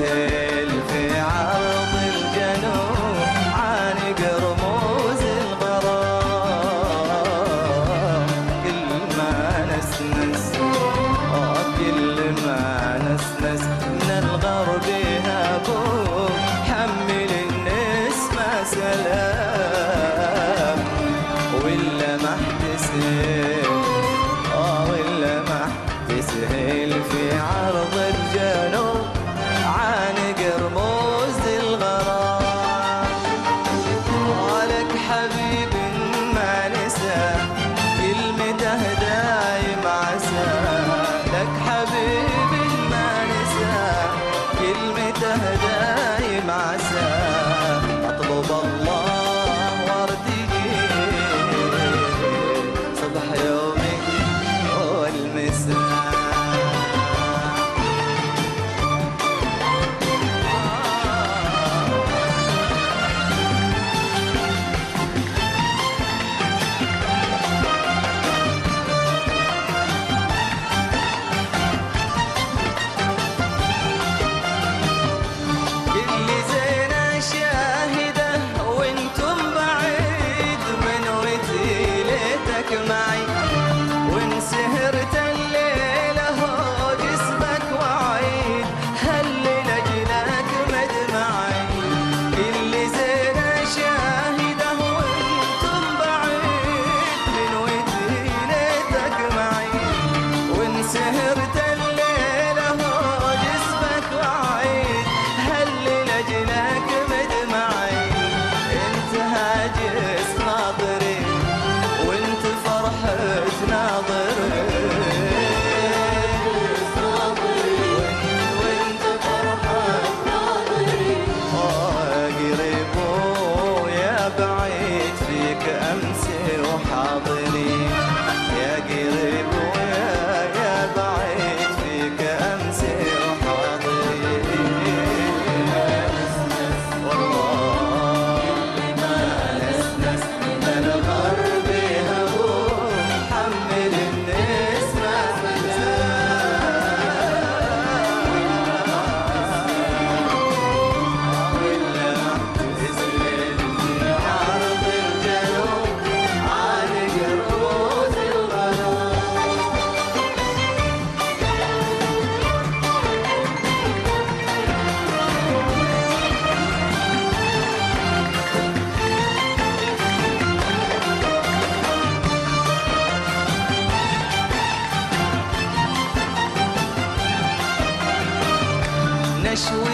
مثل في عرض الجنوب عانق رموز الغرام كل ما نسنس كل ما نسنس الغرب حمل سلام في عرض Ave this way.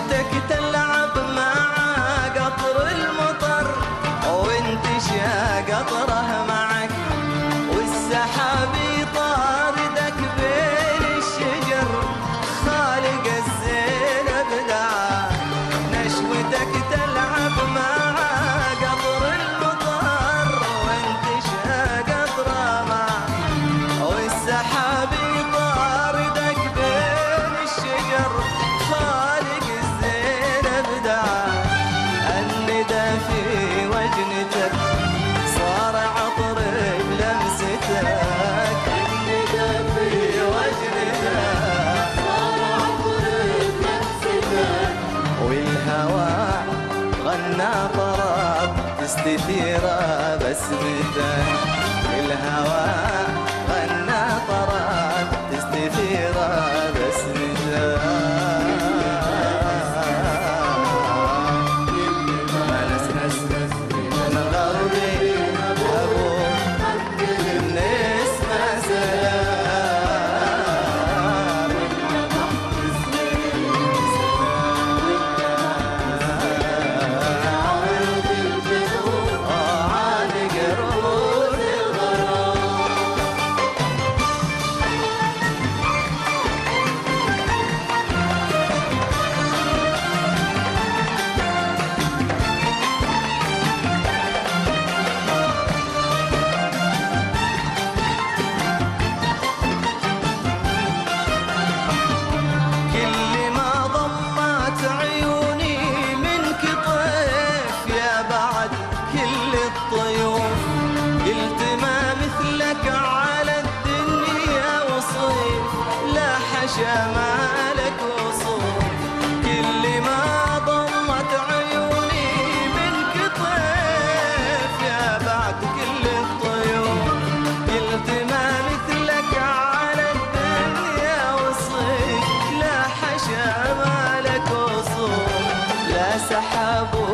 تثيرها بس بدك سحاب